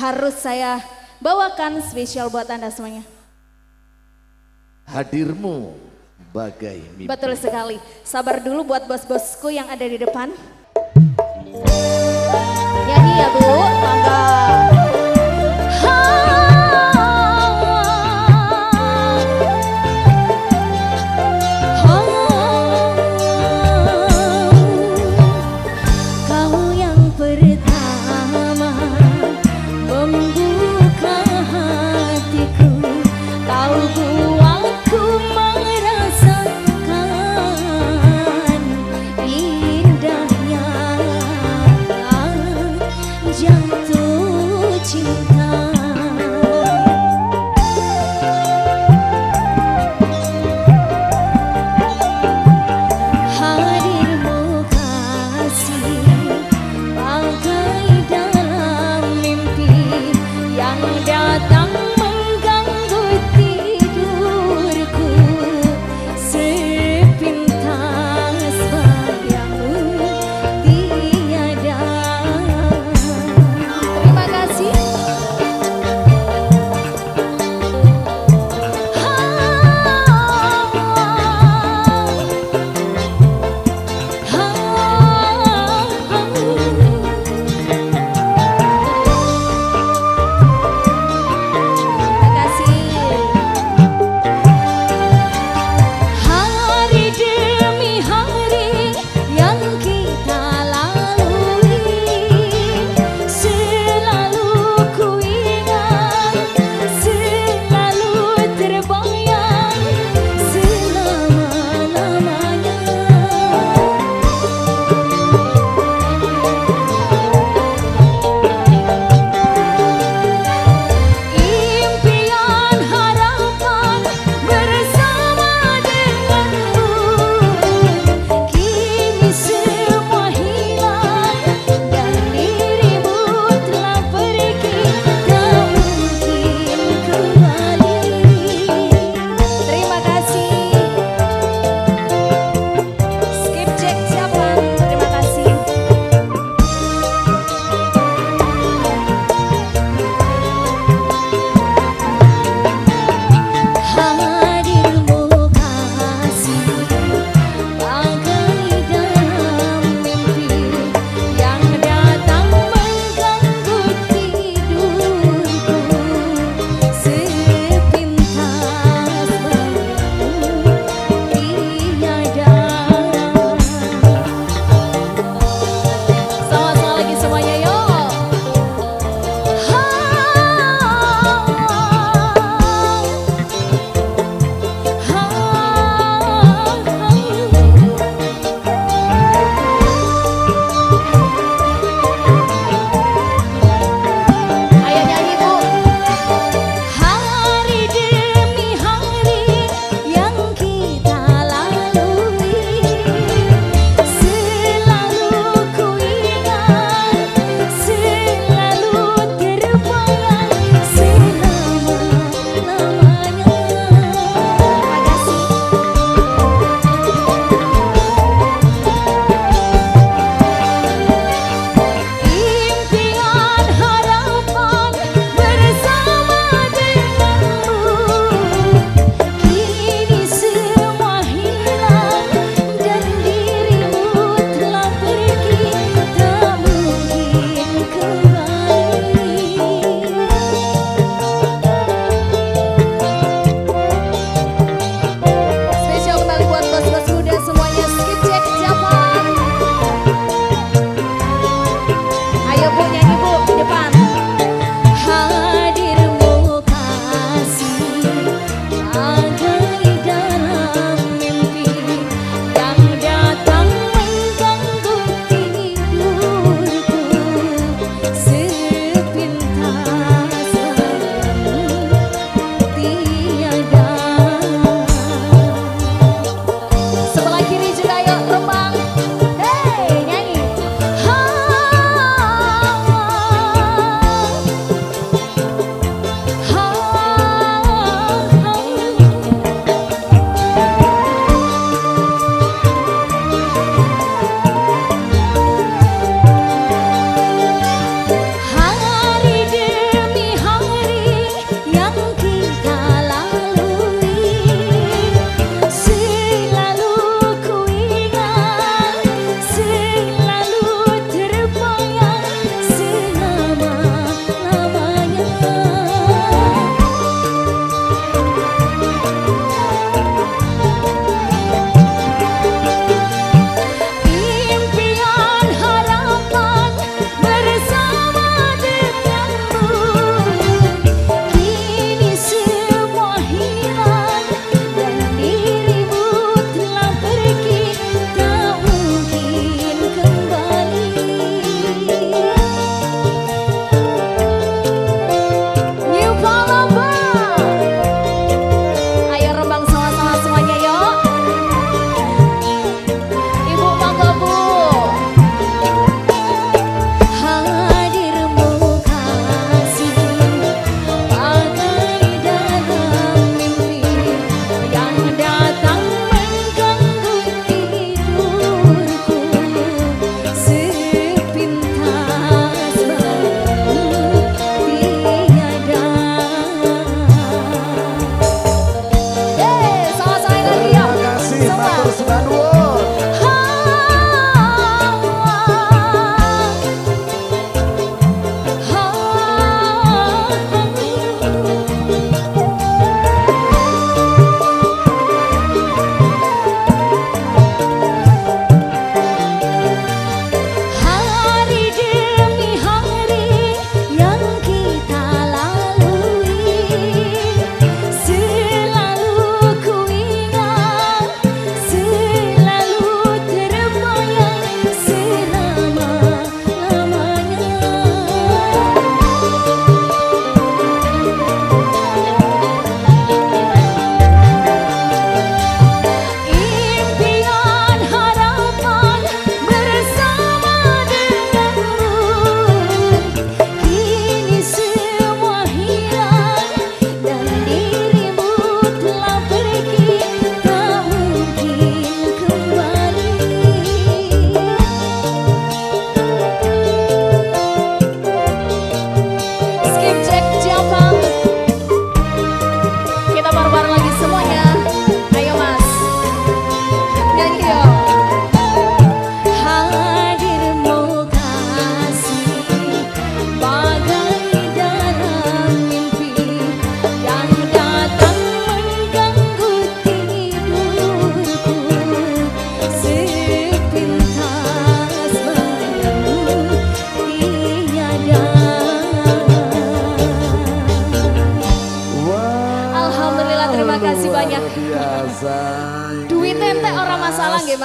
harus saya bawakan spesial buat Anda semuanya. Hadirmu bagai mimpi. Betul sekali. Sabar dulu buat bos-bosku yang ada di depan. Ya iya Bu, mangga. datang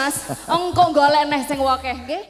Mas. Engko golek neh sing wokeh nggih.